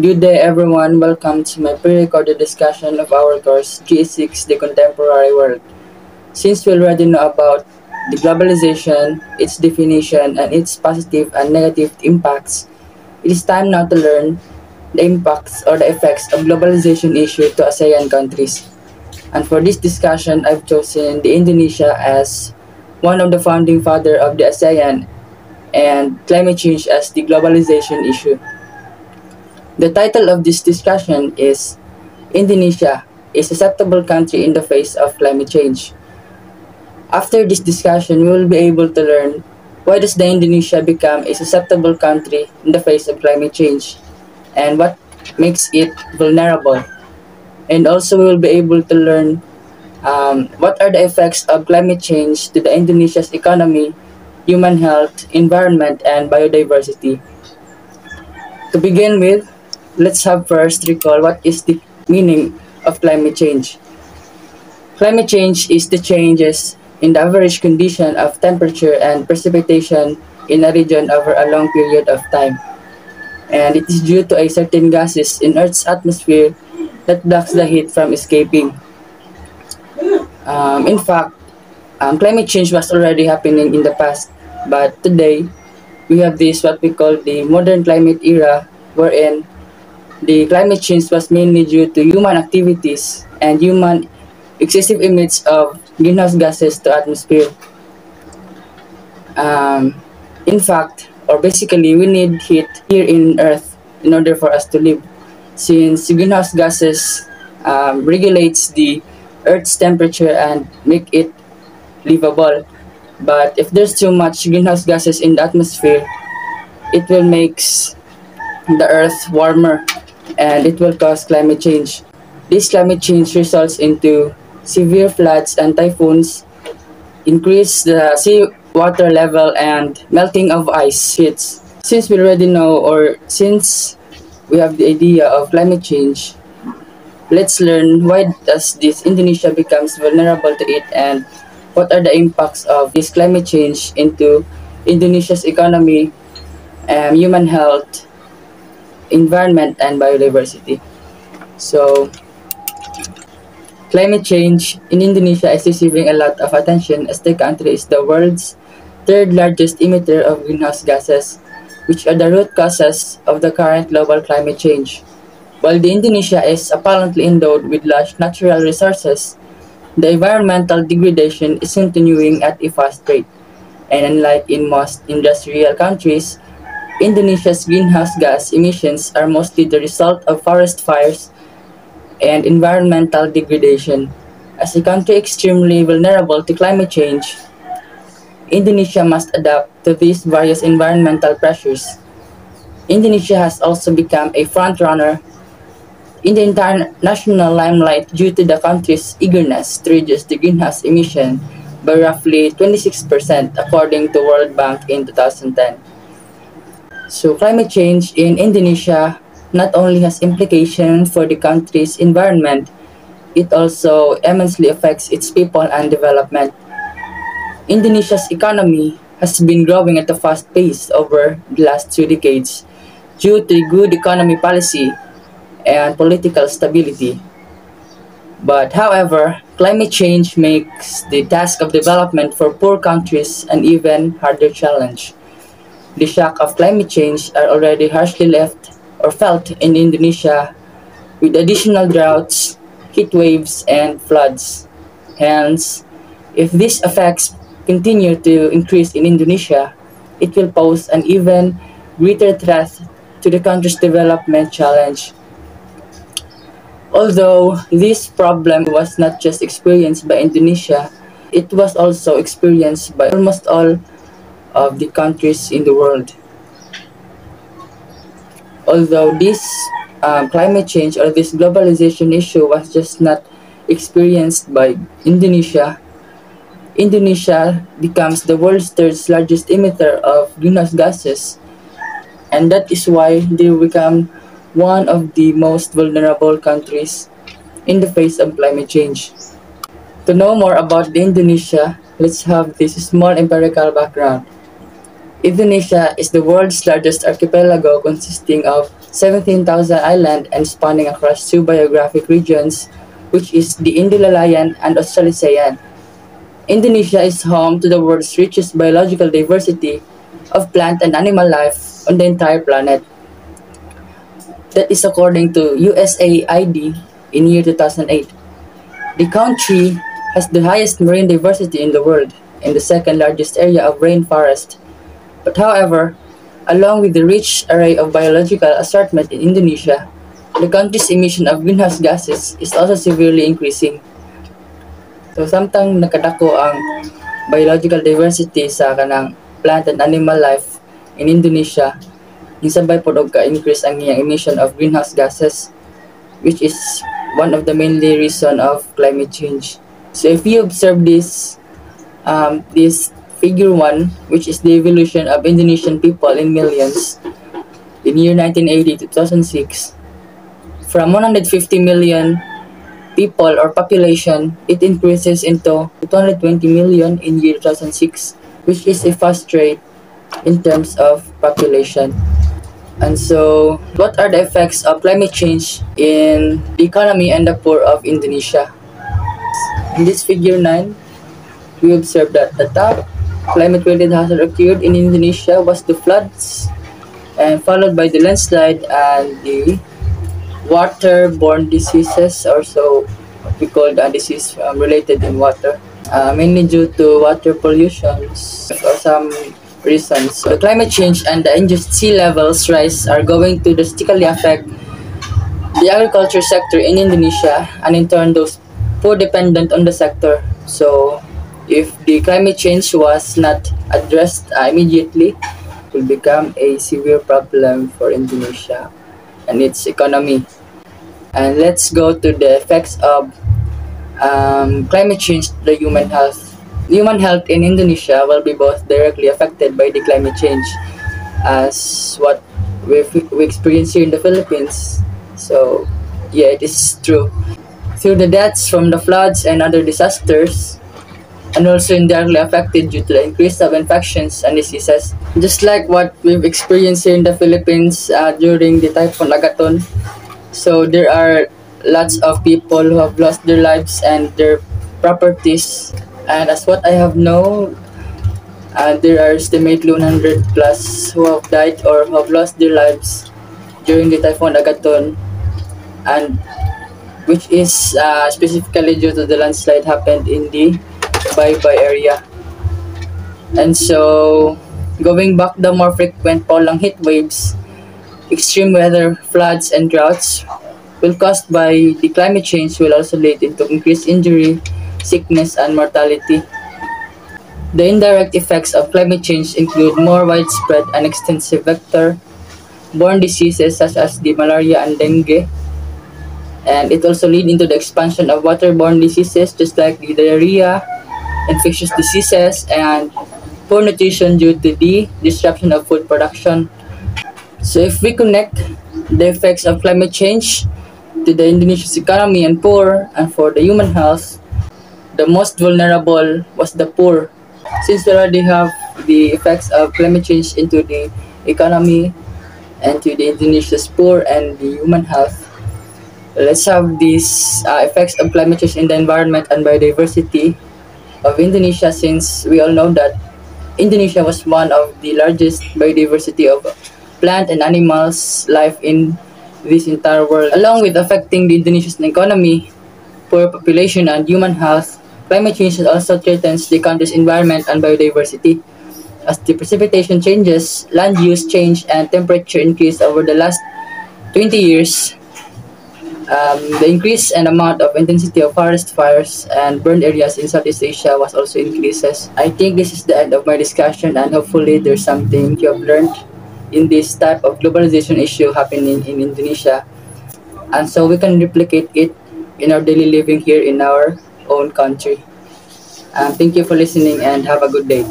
Good day everyone, welcome to my pre-recorded discussion of our course G6 The Contemporary World. Since we already know about the globalization, its definition, and its positive and negative impacts, it is time now to learn the impacts or the effects of globalization issue to ASEAN countries. And for this discussion, I've chosen the Indonesia as one of the founding father of the ASEAN and climate change as the globalization issue. The title of this discussion is Indonesia, a susceptible country in the face of climate change. After this discussion, we will be able to learn why does the Indonesia become a susceptible country in the face of climate change and what makes it vulnerable. And also we will be able to learn um, what are the effects of climate change to the Indonesia's economy, human health, environment, and biodiversity. To begin with, let's have first recall what is the meaning of climate change. Climate change is the changes in the average condition of temperature and precipitation in a region over a long period of time. And it is due to a certain gases in Earth's atmosphere that blocks the heat from escaping. Um, in fact, um, climate change was already happening in the past, but today we have this what we call the modern climate era, wherein the climate change was mainly due to human activities and human excessive emits of greenhouse gases to atmosphere. Um, in fact, or basically, we need heat here in Earth in order for us to live, since greenhouse gases um, regulates the Earth's temperature and make it livable. But if there's too much greenhouse gases in the atmosphere, it will make the Earth warmer and it will cause climate change. This climate change results into severe floods and typhoons, increase the sea water level and melting of ice sheets. Since we already know or since we have the idea of climate change, let's learn why does this Indonesia becomes vulnerable to it and what are the impacts of this climate change into Indonesia's economy, um, human health, environment and biodiversity. So, climate change in Indonesia is receiving a lot of attention as the country is the world's third largest emitter of greenhouse gases, which are the root causes of the current global climate change. While the Indonesia is apparently endowed with large natural resources, the environmental degradation is continuing at a fast rate. And unlike in most industrial countries, Indonesia's greenhouse gas emissions are mostly the result of forest fires and environmental degradation. As a country extremely vulnerable to climate change, Indonesia must adapt to these various environmental pressures. Indonesia has also become a frontrunner in the international limelight due to the country's eagerness to reduce the greenhouse emission by roughly 26% according to World Bank in 2010. So climate change in Indonesia not only has implications for the country's environment, it also immensely affects its people and development. Indonesia's economy has been growing at a fast pace over the last two decades due to good economy policy and political stability. But however, climate change makes the task of development for poor countries an even harder challenge the shock of climate change are already harshly left or felt in Indonesia with additional droughts, heat waves, and floods. Hence, if these effects continue to increase in Indonesia, it will pose an even greater threat to the country's development challenge. Although this problem was not just experienced by Indonesia, it was also experienced by almost all of the countries in the world. Although this um, climate change or this globalization issue was just not experienced by Indonesia, Indonesia becomes the world's third largest emitter of greenhouse gases, and that is why they become one of the most vulnerable countries in the face of climate change. To know more about Indonesia, let's have this small empirical background. Indonesia is the world's largest archipelago consisting of 17,000 islands and spanning across two biographic regions, which is the Indo-Malayan and Australasian. Indonesia is home to the world's richest biological diversity of plant and animal life on the entire planet. That is according to USAID in year 2008. The country has the highest marine diversity in the world and the second largest area of rainforest. But however, along with the rich array of biological assortment in Indonesia, the country's emission of greenhouse gases is also severely increasing. So samtang nakadako ang biological diversity sa kanang plant and animal life in Indonesia, insabay pod og ka-increase ang iyang emission of greenhouse gases which is one of the mainly reason of climate change. So if you observe this, um, this figure 1, which is the evolution of Indonesian people in millions, in year 1980 to 2006, from 150 million people or population, it increases into 220 million in year 2006, which is a fast rate in terms of population. And so, what are the effects of climate change in the economy and the poor of Indonesia? In this figure 9, we observe that the top climate-related hazard occurred in Indonesia was the floods, and followed by the landslide and the waterborne diseases, also what we call the disease um, related in water, uh, mainly due to water pollution or some reasons. The climate change and the unjust sea levels rise are going to drastically affect the agriculture sector in Indonesia and in turn those poor dependent on the sector. So if the climate change was not addressed immediately, it will become a severe problem for Indonesia and its economy. And let's go to the effects of um, climate change the human health human health in Indonesia will be both directly affected by the climate change as what we we experience here in the Philippines. So, yeah, it is true. Through the deaths from the floods and other disasters, and also indirectly affected due to the increase of infections and diseases. Just like what we've experienced here in the Philippines uh, during the Typhoon Agaton. So, there are lots of people who have lost their lives and their properties and as what I have known, uh, there are estimately 100 plus who have died or have lost their lives during the Typhoon Agaton, and which is uh, specifically due to the landslide happened in the Baybay area. And so, going back the more frequent prolonged heat waves, extreme weather, floods, and droughts will caused by the climate change will also lead into increased injury sickness, and mortality. The indirect effects of climate change include more widespread and extensive vector-borne diseases such as the malaria and dengue, and it also lead into the expansion of waterborne diseases just like the diarrhea, infectious diseases, and poor nutrition due to the disruption of food production. So if we connect the effects of climate change to the Indonesia's economy and poor and for the human health, the most vulnerable was the poor since they already have the effects of climate change into the economy and to the Indonesia's poor and the human health. Let's have these uh, effects of climate change in the environment and biodiversity of Indonesia since we all know that Indonesia was one of the largest biodiversity of plant and animals life in this entire world. Along with affecting the Indonesian economy, poor population and human health, Climate change also threatens the country's environment and biodiversity. As the precipitation changes, land use change, and temperature increase over the last 20 years, um, the increase and amount of intensity of forest fires and burned areas in Southeast Asia was also increases. I think this is the end of my discussion and hopefully there's something you have learned in this type of globalization issue happening in Indonesia. And so we can replicate it in our daily living here in our own country. Um, thank you for listening and have a good day.